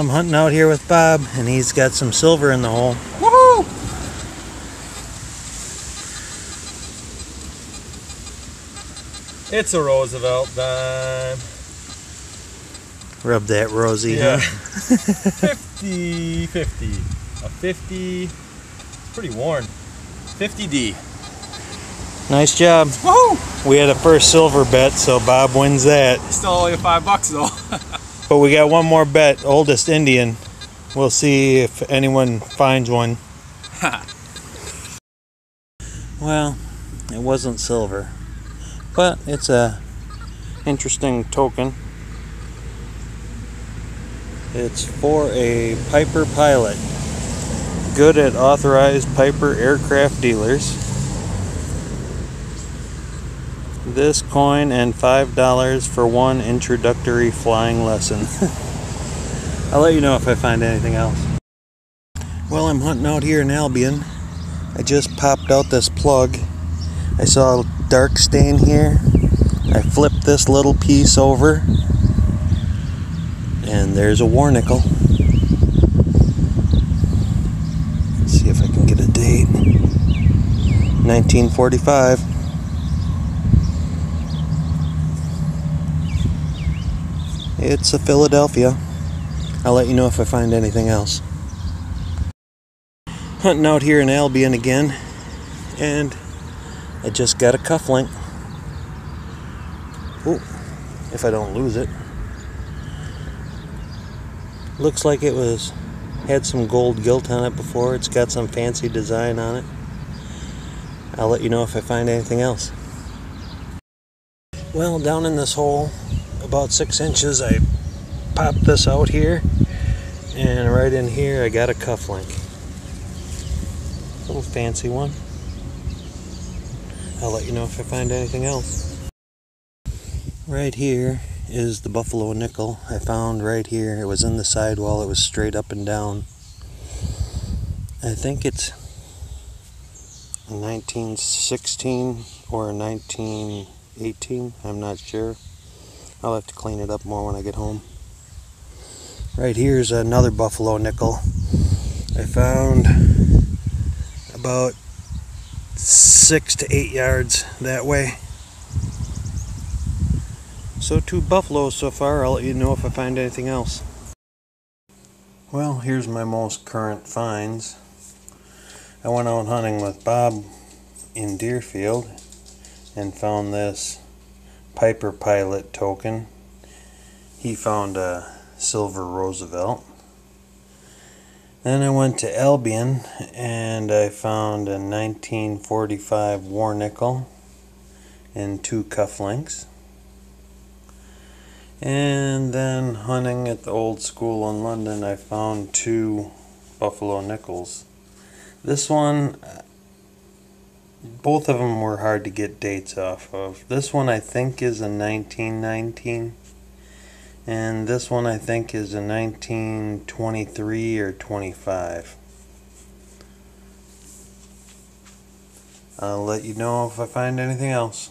I'm hunting out here with Bob, and he's got some silver in the hole. Woohoo! It's a Roosevelt dime. Rub that rosy, Yeah. huh? 50 50. A 50. It's pretty worn. 50D. Nice job. Woohoo! We had a first silver bet, so Bob wins that. Still only five bucks though. But we got one more bet, oldest Indian. We'll see if anyone finds one. well, it wasn't silver, but it's a interesting token. It's for a Piper pilot, good at authorized Piper aircraft dealers. This coin and $5 for one introductory flying lesson. I'll let you know if I find anything else. Well, I'm hunting out here in Albion. I just popped out this plug. I saw a dark stain here. I flipped this little piece over. And there's a war nickel. Let's see if I can get a date. 1945. It's a Philadelphia. I'll let you know if I find anything else. Hunting out here in Albion again, and I just got a cufflink. Oh, if I don't lose it. Looks like it was had some gold gilt on it before. It's got some fancy design on it. I'll let you know if I find anything else. Well, down in this hole, about six inches, I popped this out here, and right in here, I got a cufflink. Little fancy one. I'll let you know if I find anything else. Right here is the buffalo nickel I found right here. It was in the sidewall, it was straight up and down. I think it's 1916 or 1918, I'm not sure. I'll have to clean it up more when I get home. Right here's another buffalo nickel. I found about six to eight yards that way. So two buffaloes so far. I'll let you know if I find anything else. Well, here's my most current finds. I went out hunting with Bob in Deerfield and found this Piper Pilot token. He found a silver Roosevelt. Then I went to Albion and I found a 1945 war nickel and two cufflinks. And then hunting at the old school in London, I found two buffalo nickels. This one, both of them were hard to get dates off of. This one I think is a 1919 and this one I think is a 1923 or 25. I'll let you know if I find anything else.